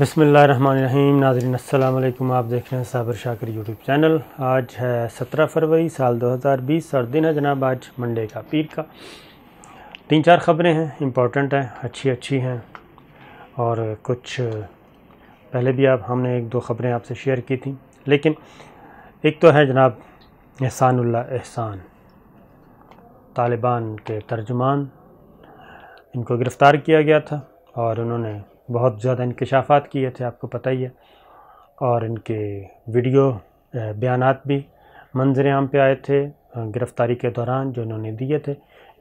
بسم اللہ الرحمن الرحیم، ناظرین، السلام علیکم، آپ دیکھ رہے ہیں صابر شاکر یوٹیوب چینل۔ آج ہے سترہ فروری سال دو ہزار بیس اور دن ہے جناب آج منڈے کا پیر کا۔ تین چار خبریں ہیں امپورٹنٹ ہیں، اچھی اچھی ہیں۔ اور کچھ پہلے بھی آپ ہم نے ایک دو خبریں آپ سے شیئر کی تھیں۔ لیکن ایک تو ہے جناب احسان اللہ احسان۔ طالبان کے ترجمان، ان کو گرفتار کیا گیا تھا اور انہوں نے بہت زیادہ انکشافات کیے تھے، آپ کو پتہ ہی ہے۔ اور ان کے ویڈیو بیانات بھی منظر عام پہ آئے تھے گرفتاری کے دوران جو انہوں نے دیے تھے،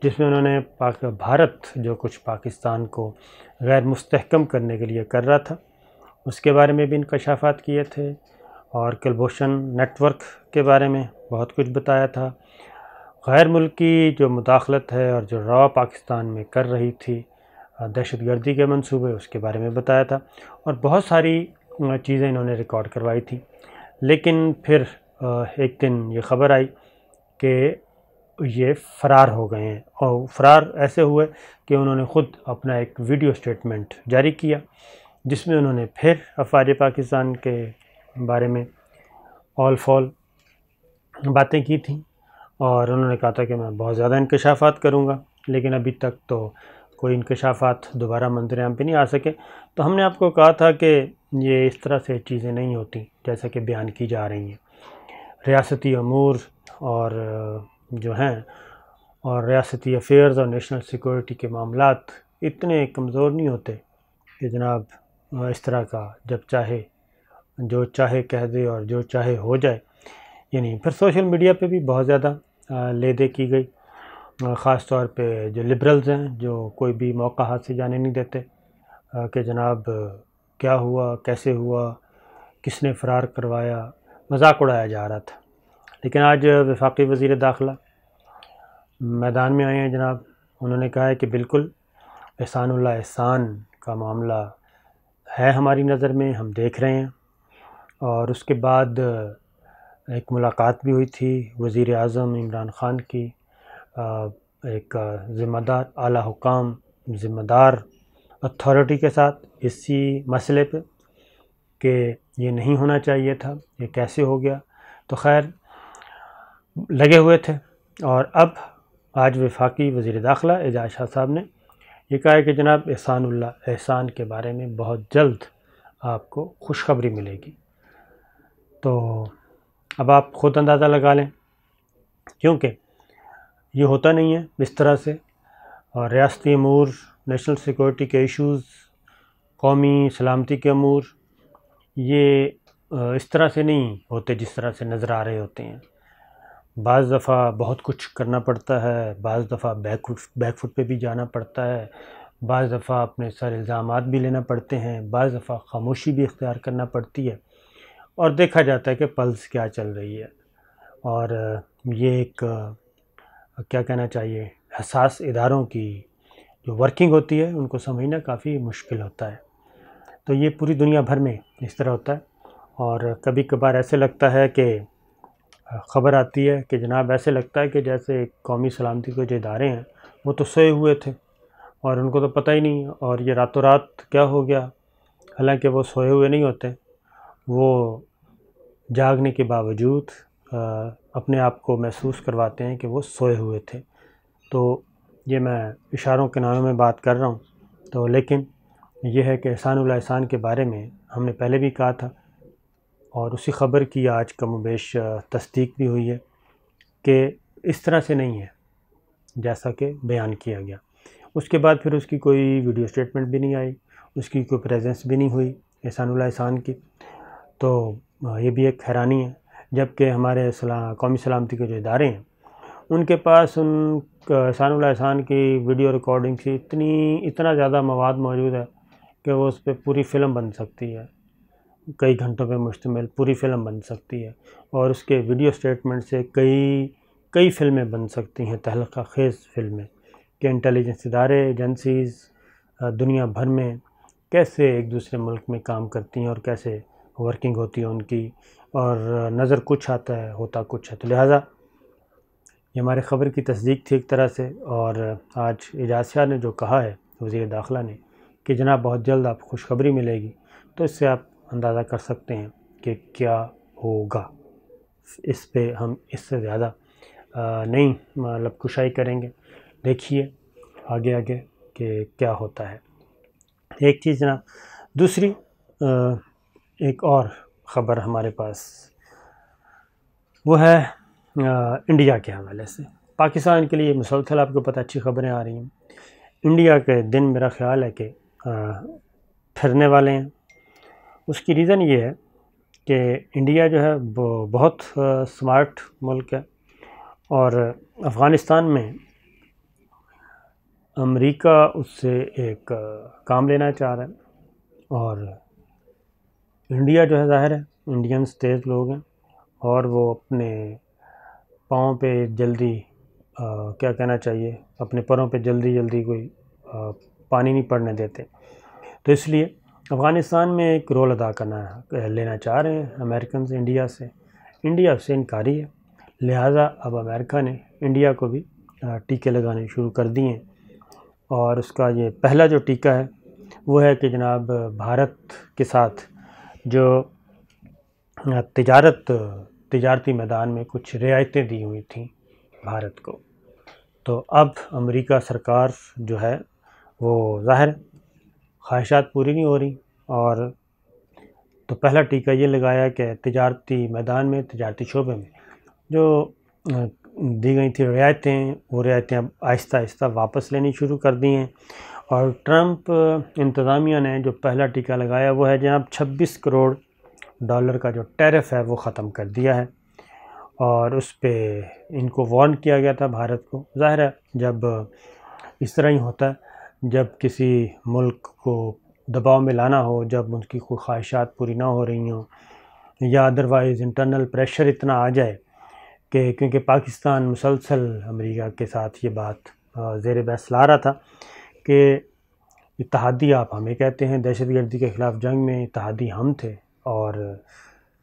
جس میں انہوں نے پاک، بھارت جو کچھ پاکستان کو غیر مستحکم کرنے کے لیے کر رہا تھا، اس کے بارے میں بھی انکشافات کیے تھے۔ اور کلبھوشن نیٹ ورک کے بارے میں بہت کچھ بتایا تھا۔ غیر ملکی جو مداخلت ہے اور جو را پاکستان میں کر رہی تھی دہشت گردی کے منصوبے، اس کے بارے میں بتایا تھا اور بہت ساری چیزیں انہوں نے ریکارڈ کروائی تھی لیکن پھر ایک دن یہ خبر آئی کہ یہ فرار ہو گئے ہیں اور فرار ایسے ہوئے کہ انہوں نے خود اپنا ایک ویڈیو سٹیٹمنٹ جاری کیا، جس میں انہوں نے پھر افواج پاکستان کے بارے میں آل فال باتیں کی تھیں اور انہوں نے کہا تھا کہ میں بہت زیادہ انکشافات کروں گا، لیکن ابھی تک تو کوئی انکشافات دوبارہ منظر عام پہ نہیں آ سکے۔ تو ہم نے آپ کو کہا تھا کہ یہ اس طرح سے چیزیں نہیں ہوتی جیسا کہ بیان کی جا رہی ہیں۔ ریاستی امور اور جو ہیں اور ریاستی افیئرز اور نیشنل سیکورٹی کے معاملات اتنے کمزور نہیں ہوتے کہ جناب اس طرح کا جب چاہے، جو چاہے کہہ دے اور جو چاہے ہو جائے۔ یعنی پھر سوشل میڈیا پہ بھی بہت زیادہ لے دے کی گئی۔ خاص طور پہ جو لبرلز ہیں، جو کوئی بھی موقع ہاتھ سے جانے نہیں دیتے کہ جناب کیا ہوا، کیسے ہوا، کس نے فرار کروایا، مذاق اڑایا جا رہا تھا۔ لیکن آج وفاقی وزیر داخلہ میدان میں آئے ہیں جناب۔ انہوں نے کہا ہے کہ بالکل احسان اللہ احسان کا معاملہ ہے ہماری نظر میں، ہم دیکھ رہے ہیں۔ اور اس کے بعد ایک ملاقات بھی ہوئی تھی وزیر اعظم عمران خان کی۔ ایک ذمہ دار، اعلیٰ حکام، ذمہ دار اتھارٹی کے ساتھ اسی مسئلے پہ کہ یہ نہیں ہونا چاہیے تھا، یہ کیسے ہو گیا۔ تو خیر، لگے ہوئے تھے۔ اور اب آج وفاقی وزیر داخلہ اعجاز شاہ صاحب نے یہ کہا ہے کہ جناب احسان اللہ، احسان کے بارے میں بہت جلد آپ کو خوشخبری ملے گی۔ تو اب آپ خود اندازہ لگا لیں۔ کیونکہ یہ ہوتا نہیں ہے اس طرح سے۔ اور ریاستی امور نیشنل سیکورٹی کے ایشوز قومی سلامتی کے امور، یہ اس طرح سے نہیں ہوتے جس طرح سے نظر آ رہے ہوتے ہیں۔ بعض دفعہ بہت کچھ کرنا پڑتا ہے، بعض دفعہ بیک بیک فٹ پہ بھی جانا پڑتا ہے۔ بعض دفعہ اپنے سر الزامات بھی لینا پڑتے ہیں، بعض دفعہ خاموشی بھی اختیار کرنا پڑتی ہے۔ اور دیکھا جاتا ہے کہ پلس کیا چل رہی ہے۔ اور یہ ایک کیا کہنا چاہیے؟ حساس اداروں کی جو ورکنگ ہوتی ہے، ان کو سمجھنا کافی مشکل ہوتا ہے۔ تو یہ پوری دنیا بھر میں اس طرح ہوتا ہے۔ اور کبھی کبھار ایسے لگتا ہے کہ خبر آتی ہے کہ جناب ایسے لگتا ہے کہ جیسے قومی سلامتی کے جو ادارے ہیں، وہ تو سوئے ہوئے تھے۔ اور ان کو تو پتہ ہی نہیں اور یہ راتوں رات کیا ہو گیا؟ حالانکہ وہ سوئے ہوئے نہیں ہوتے۔ وہ جاگنے کے باوجود اپنے آپ کو محسوس کرواتے ہیں کہ وہ سوئے ہوئے تھے۔ تو یہ میں اشاروں کے ناموں میں بات کر رہا ہوں۔ تو لیکن یہ ہے کہ احسان اللہ احسان کے بارے میں ہم نے پہلے بھی کہا تھا اور اسی خبر کی آج کم و بیش تصدیق بھی ہوئی ہے کہ اس طرح سے نہیں ہے جیسا کہ بیان کیا گیا۔ اس کے بعد پھر اس کی کوئی ویڈیو اسٹیٹمنٹ بھی نہیں آئی، اس کی کوئی پریزنس بھی نہیں ہوئی احسان اللہ احسان کی۔ تو یہ بھی ایک حیرانی ہے جبکہ ہمارے قومی سلامتی کے جو ادارے ہیں، ان کے پاس ان احسان اللہ احسان کی ویڈیو ریکارڈنگ کی اتنی، اتنا زیادہ مواد موجود ہے کہ وہ اس پہ پوری فلم بن سکتی ہے۔ کئی گھنٹوں پہ مشتمل پوری فلم بن سکتی ہے اور اس کے ویڈیو سٹیٹمنٹ سے کئی کئی فلمیں بن سکتی ہیں۔ تہلقہ خیز فلمیں، کہ انٹیلیجنس ادارے، ایجنسیز، دنیا بھر میں کیسے ایک دوسرے ملک میں کام کرتی ہیں اور کیسے ورکنگ ہوتی ہے ان کی۔ اور نظر کچھ آتا ہے، ہوتا کچھ ہے۔ تو لہٰذا یہ ہمارے خبر کی تصدیق تھی ایک طرح سے۔ اور آج اعجاز شاہ نے جو کہا ہے، وزیر داخلہ نے، کہ جناب بہت جلد آپ خوشخبری ملے گی۔ تو اس سے آپ اندازہ کر سکتے ہیں کہ کیا ہوگا۔ اس پہ ہم اس سے زیادہ نہیں مطلب کشائی کریں گے۔ دیکھیے آگے آگے کہ کیا ہوتا ہے۔ ایک چیز جناب، دوسری ایک اور خبر ہمارے پاس وہ ہے انڈیا کے حوالے سے۔ پاکستان کے لیے مسلسل آپ کو پتہ اچھی خبریں آ رہی ہیں۔ انڈیا کے دن میرا خیال ہے کہ پھرنے والے ہیں۔ اس کی ریزن یہ ہے کہ انڈیا جو ہے، وہ بہت سمارٹ ملک ہے۔ اور افغانستان میں امریکہ اس سے ایک کام لینا چاہ رہا ہے۔ اور انڈیا جو ہے ظاہر ہے انڈینس تیز لوگ ہیں اور وہ اپنے پاؤں پہ جلدی کیا کہنا چاہیے، اپنے پروں پہ جلدی جلدی کوئی پانی نہیں پڑنے دیتے۔ تو اس لیے افغانستان میں ایک رول ادا کرنا، لینا چاہ رہے ہیں امریکنز انڈیا سے۔ انڈیا سے انکاری ہے۔ لہٰذا اب امریکہ نے انڈیا کو بھی ٹیکے لگانے شروع کر دیے ہیں۔ اور اس کا یہ پہلا جو ٹیکہ ہے وہ ہے کہ جناب، بھارت کے ساتھ جو تجارت، تجارتی میدان میں کچھ رعایتیں دی ہوئی تھیں بھارت کو۔ تو اب امریکہ سرکار جو ہے وہ ظاہر خواہشات پوری نہیں ہو رہی اور تو پہلا ٹیکہ یہ لگایا کہ تجارتی میدان میں، تجارتی شعبے میں جو دی گئی تھی رعایتیں، وہ رعایتیں اب آہستہ آہستہ واپس لینی شروع کر دی ہیں۔ اور ٹرمپ انتظامیہ نے جو پہلا ٹیکہ لگایا وہ ہے جہاں چھبیس کروڑ ڈالر کا جو ٹیرف ہے وہ ختم کر دیا ہے اور اس پہ ان کو وارن کیا گیا تھا بھارت کو۔ ظاہر ہے جب اس طرح ہی ہوتا ہے، جب کسی ملک کو دباؤ میں لانا ہو، جب ان کی کوئی خواہشات پوری نہ ہو رہی ہوں یا ادروائز انٹرنل پریشر اتنا آ جائے کہ کیونکہ پاکستان مسلسل امریکہ کے ساتھ یہ بات زیر بحث لا رہا تھا کہ اتحادی آپ ہمیں کہتے ہیں، دہشت گردی کے خلاف جنگ میں اتحادی ہم تھے، اور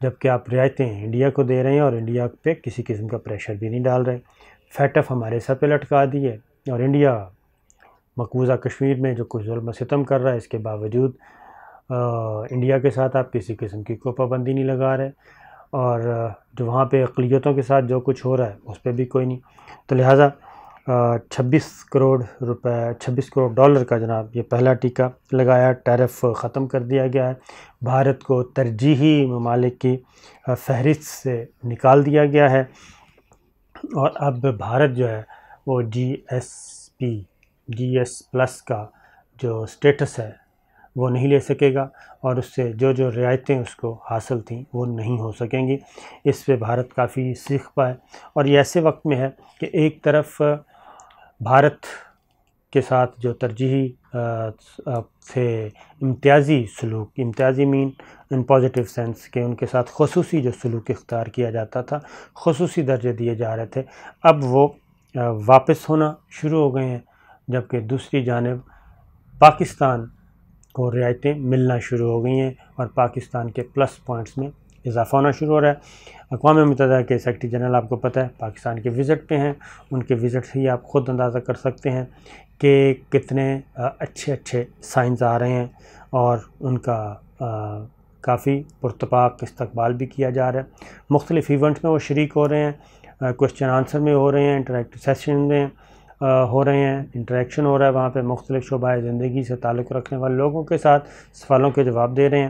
جبکہ آپ رعایتیں انڈیا کو دے رہے ہیں اور انڈیا پہ کسی قسم کا پریشر بھی نہیں ڈال رہے۔ فیٹف ہمارے سر پہ لٹکا دیے اور انڈیا مقبوضہ کشمیر میں جو کچھ ظلم و ستم کر رہا ہے، اس کے باوجود انڈیا کے ساتھ آپ کسی قسم کی کوئی پابندی نہیں لگا رہے۔ اور جو وہاں پہ اقلیتوں کے ساتھ جو کچھ ہو رہا ہے، اس پہ بھی کوئی نہیں۔ تو لہٰذا چھبیس کروڑ روپے، چھبیس کروڑ ڈالر کا جناب یہ پہلا ٹیکہ لگایا، ٹیرف ختم کر دیا گیا ہے۔ بھارت کو ترجیحی ممالک کی فہرست سے نکال دیا گیا ہے۔ اور اب بھارت جو ہے، وہ G S P G S plus کا جو سٹیٹس ہے، وہ نہیں لے سکے گا۔ اور اس سے جو جو رعایتیں اس کو حاصل تھیں، وہ نہیں ہو سکیں گی۔ اس پہ بھارت کافی سیکھ پائے۔ اور یہ ایسے وقت میں ہے کہ ایک طرف بھارت کے ساتھ جو ترجیحی تھے امتیازی سلوک، امتیازی مین ان پازیٹیو سینس کہ ان کے ساتھ خصوصی جو سلوک اختیار کیا جاتا تھا، خصوصی درجے دیے جا رہے تھے، اب وہ واپس ہونا شروع ہو گئے ہیں، جبکہ دوسری جانب پاکستان کو رعایتیں ملنا شروع ہو گئی ہیں اور پاکستان کے پلس پوائنٹس میں اضافہ ہونا شروع ہو رہا ہے۔ اقوام متحدہ کے سیکٹری جنرل آپ کو پتہ ہے، پاکستان کے وزٹ پہ ہیں۔ ان کے وزٹ سے ہی آپ خود اندازہ کر سکتے ہیں کہ کتنے اچھے اچھے سائنس آ رہے ہیں اور ان کا کافی پرتپاک استقبال بھی کیا جا رہا ہے۔ مختلف ایونٹ میں وہ شریک ہو رہے ہیں کوشچن آنسر میں ہو رہے ہیں انٹریکٹو سیشن میں ہو رہے ہیں۔ انٹریکشن ہو رہا ہے وہاں پہ مختلف شعبہ زندگی سے تعلق رکھنے والے لوگوں کے ساتھ، سوالوں کے جواب دے رہے ہیں۔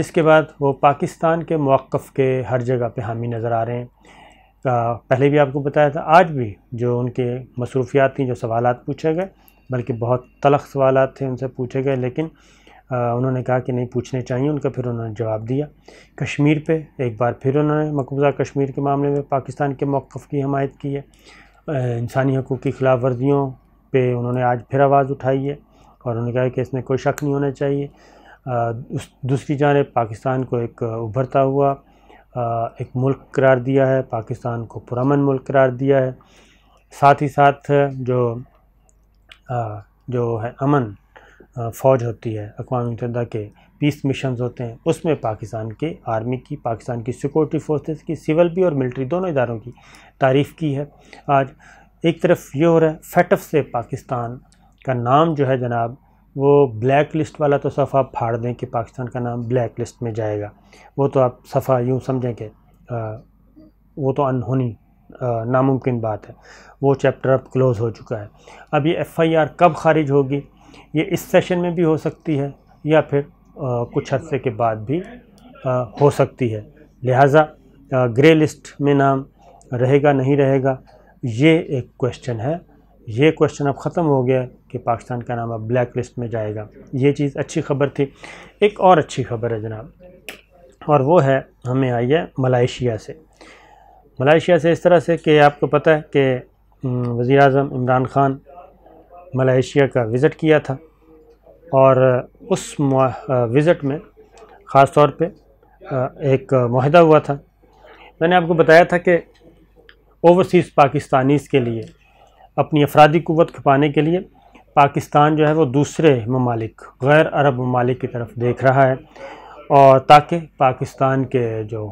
جس کے بعد وہ پاکستان کے موقف کے ہر جگہ پہ حامی نظر آ رہے ہیں۔ پہلے بھی آپ کو بتایا تھا، آج بھی جو ان کے مصروفیات تھیں، جو سوالات پوچھے گئے، بلکہ بہت تلخ سوالات تھے ان سے پوچھے گئے، لیکن انہوں نے کہا کہ نہیں پوچھنے چاہیے، ان کا پھر انہوں نے جواب دیا۔ کشمیر پہ ایک بار پھر انہوں نے مقبوضہ کشمیر کے معاملے میں پاکستان کے موقف کی حمایت کی ہے۔ انسانی حقوق کی خلاف ورزیوں پہ انہوں نے آج پھر آواز اٹھائی ہے اور انہوں نے کہا کہ اس میں کوئی شک نہیں ہونا چاہیے۔ دوسری جانب پاکستان کو ایک ابھرتا ہوا ایک ملک قرار دیا ہے، پاکستان کو پرامن ملک قرار دیا ہے۔ ساتھ ہی ساتھ جو جو ہے امن فوج ہوتی ہے، اقوام متحدہ کے پیس مشنز ہوتے ہیں، اس میں پاکستان کے آرمی کی، پاکستان کی سیکورٹی فورسز کی سول بھی اور ملٹری دونوں اداروں کی تعریف کی ہے۔ آج ایک طرف یہ ہو رہا ہے، فیٹف سے پاکستان کا نام جو ہے جناب وہ بلیک لسٹ والا تو صفحہ آپ پھاڑ دیں کہ پاکستان کا نام بلیک لسٹ میں جائے گا۔ وہ تو آپ صفحہ یوں سمجھیں کہ وہ تو انہونی ناممکن بات ہے۔ وہ چیپٹر اب کلوز ہو چکا ہے۔ اب یہ ایف آئی آر کب خارج ہوگی؟ یہ اس سیشن میں بھی ہو سکتی ہے یا پھر کچھ عرصے کے بعد بھی ہو سکتی ہے۔ لہٰذا گرے لسٹ میں نام رہے گا، نہیں رہے گا، یہ ایک کوشچن ہے۔ یہ کوشچن اب ختم ہو گیا کہ پاکستان کا نام اب بلیک لسٹ میں جائے گا۔ یہ چیز اچھی خبر تھی۔ ایک اور اچھی خبر ہے جناب۔ اور وہ ہے، ہمیں آئی ہے ملائیشیا سے۔ ملائیشیا سے اس طرح سے کہ آپ کو پتہ ہے کہ وزیر اعظم عمران خان ملائیشیا کا وزٹ کیا تھا۔ اور اس وزٹ میں خاص طور پہ ایک معاہدہ ہوا تھا۔ میں نے آپ کو بتایا تھا کہ اوورسیز پاکستانیز کے لیے اپنی افرادی قوت کھپانے کے لیے پاکستان جو ہے وہ دوسرے ممالک، غیر عرب ممالک کی طرف دیکھ رہا ہے اور تاکہ پاکستان کے جو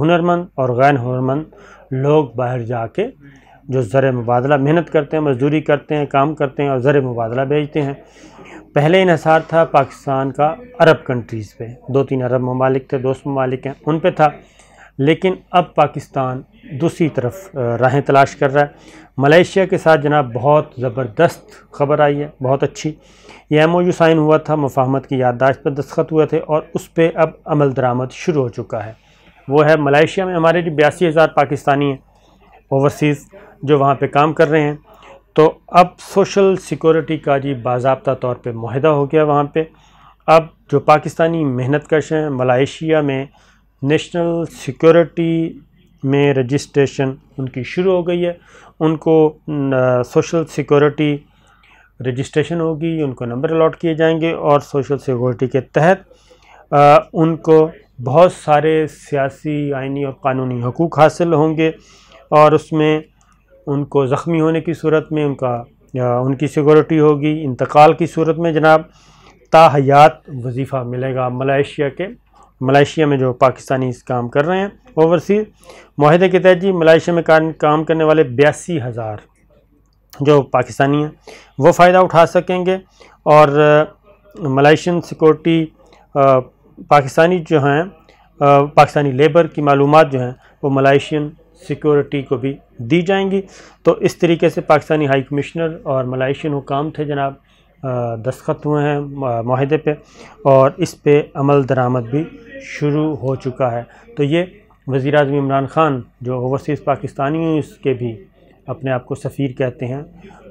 ہنرمند اور غیر ہنرمند لوگ باہر جا کے جو زر مبادلہ محنت کرتے ہیں، مزدوری کرتے ہیں، کام کرتے ہیں اور زر مبادلہ بھیجتے ہیں۔ پہلے انحصار تھا پاکستان کا عرب کنٹریز پہ۔ دو تین عرب ممالک تھے، دوست ممالک ہیں، ان پہ تھا۔ لیکن اب پاکستان دوسری طرف راہیں تلاش کر رہا ہے۔ ملیشیا کے ساتھ جناب بہت زبردست خبر آئی ہے، بہت اچھی۔ یہ ایم او یو سائن ہوا تھا، مفاہمت کی یادداشت پر دستخط ہوئے تھے اور اس پہ اب عمل درآمد شروع ہو چکا ہے۔ وہ ہے، ملائیشیا میں ہمارے جو بیاسی ہزار پاکستانی ہیں اوورسیز جو وہاں پہ کام کر رہے ہیں۔ تو اب سوشل سیکورٹی کا جی باضابطہ طور پہ معاہدہ ہو گیا وہاں پہ۔ اب جو پاکستانی محنت کش ہیں، ملائیشیا میں نیشنل سیکورٹی میں رجسٹریشن ان کی شروع ہو گئی ہے۔ ان کو سوشل سیکورٹی رجسٹریشن ہوگی، ان کو نمبر الاٹ کیے جائیں گے اور سوشل سیکورٹی کے تحت ان کو بہت سارے سیاسی آئینی اور قانونی حقوق حاصل ہوں گے اور اس میں ان کو زخمی ہونے کی صورت میں ان کا ان کی سیکورٹی ہوگی، انتقال کی صورت میں جناب، تاحیات وظیفہ ملے گا ملائیشیا کے۔ ملائیشیا میں جو پاکستانی کام کر رہے ہیں اوورسیز معاہدے کے تحت جی ملائیشیا میں کام کرنے والے بیاسی ہزار جو پاکستانی ہیں، وہ فائدہ اٹھا سکیں گے اور ملائیشین سیکورٹی پاکستانی جو ہیں پاکستانی لیبر کی معلومات جو ہیں، وہ ملائیشین سیکورٹی کو بھی دی جائیں گی۔ تو اس طریقے سے پاکستانی ہائی کمشنر اور ملائیشین حکام تھے جناب۔ دستخط ہوئے ہیں معاہدے پہ، اور اس پہ عمل درآمد بھی شروع ہو چکا ہے۔ تو یہ وزیر اعظم عمران خان، جو اوورسیز پاکستانی ہیں، اس کے بھی اپنے آپ کو سفیر کہتے ہیں۔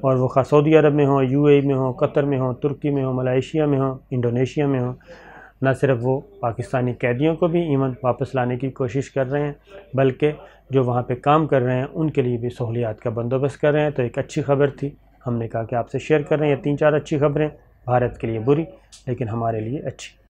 اور وہ خاص سعودی عرب میں ہوں، یو اے میں ہوں، قطر میں ہوں، ترکی میں ہوں، ملائیشیا میں ہوں، انڈونیشیا میں ہوں۔ نہ صرف وہ پاکستانی قیدیوں کو بھی ایمن واپس لانے کی کوشش کر رہے ہیں، بلکہ جو وہاں پہ کام کر رہے ہیں، ان کے لیے بھی سہولیات کا بندوبست کر رہے ہیں۔ تو ایک اچھی خبر تھی۔ ہم نے کہا کہ آپ سے شیئر کر رہے ہیں، یہ تین چار اچھی خبریں، بھارت کے لیے بری لیکن ہمارے لیے اچھی۔